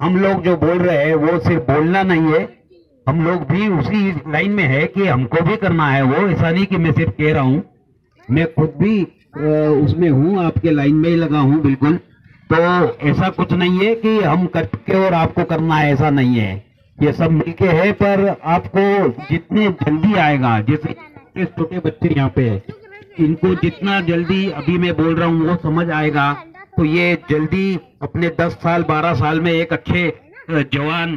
हम लोग जो बोल रहे हैं, वो सिर्फ़ बोलना नहीं है। हम लोग भी उसी लाइन में है कि हमको भी करना है। वो ऐसा नहीं कि मैं सिर्फ़ कह रहा हूँ। मैं खुद भी उसमें हूँ, आपके लाइन में ही लगा हूँ, बिल्कुल। तो ऐसा कुछ नहीं है कि हम करके और आपको करना है, ऐसा नहीं है। ये सब मिलके है, पर आपको जितने जल्दी आएगा, जैसे छोटे बच्चे यहाँ पे इनको जितना जल्दी अभी मैं बोल रहा हूँ, वो समझ आएगा। तो ये जल्दी अपने 10 साल 12 साल में एक अच्छे जवान